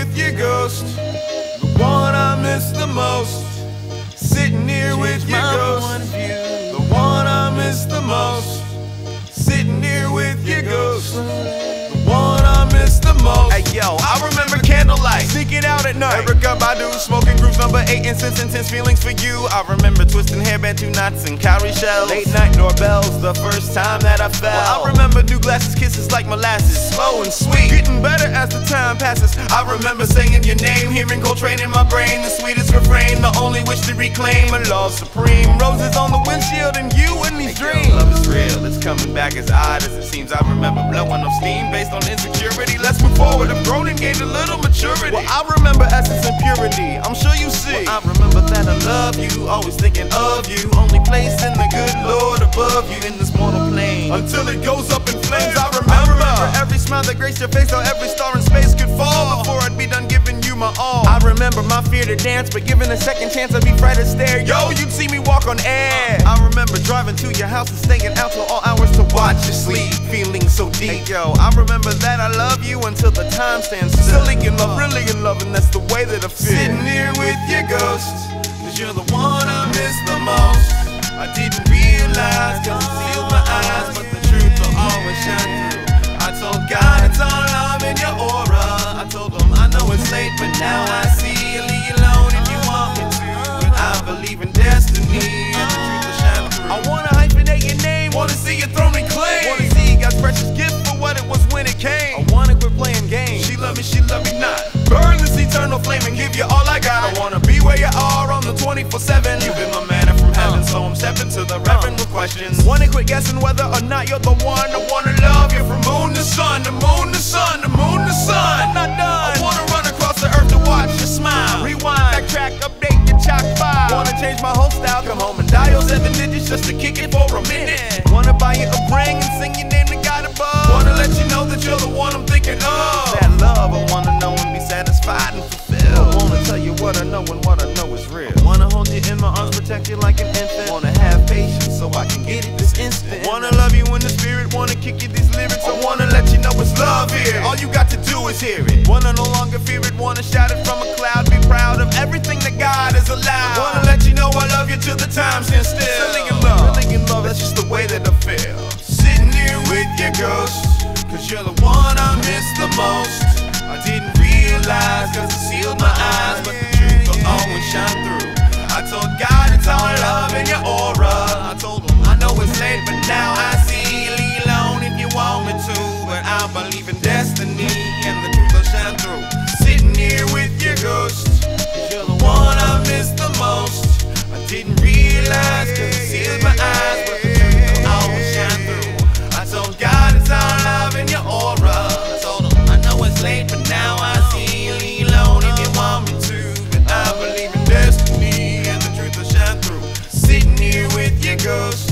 with your ghost, the one I miss the most. Sitting here with your ghost, the one I miss the most. Sitting here with your ghost, the one I miss the most. Hey yo, I candlelight. Sneaking out at night. Erykah Badu smoking groups number eight and sense intense feelings for you. I remember twisting hair Bantu knots and cowrie shells. Late night doorbells, the first time that I fell. Well, I remember new glasses, kisses like molasses, slow and sweet. Getting better as the time passes. I remember saying your name, hearing Coltrane in my brain, the sweetest refrain, the only wish to reclaim a love supreme. Roses on the windshield and you in these dreams. love is real, it's coming back as odd as it seems. I remember blowing up steam based on insecurity. Let's move forward, I've grown and gained a little maturity. Well, I remember essence and purity. I'm sure you see. I remember that I love you, always thinking of you. Only place in the good Lord above you in this mortal plane. Until it goes up in flames, I I remember. remember every smile that graced your face, how every star in space could fall before I'd be done giving you my all. I remember my fear to dance, but given a second chance, I'd be fright to stare. Yo, you'd see me walk on air. I remember driving to your house and staying out till all hours watch you sleep, feeling so deep. Hey, yo, I remember that I love you until the time stands still. Silly in love, really in love, and that's the way that I feel. Sitting here with your ghost, cause you're the one I miss the most. I didn't realize, cause it sealed questions. Guessing whether or not you're the one. I wanna love you from moon to sun, to moon to sun, to moon to sun. I'm not done. I wanna run across the earth to watch you smile. Rewind, backtrack, update your chalk file. Wanna change my whole style, come home and dial seven digits just to kick it for a minute. Wanna no longer fear it, wanna shout it from a cloud. Be proud of everything that God has allowed. Wanna let you know I love you till the time stands goes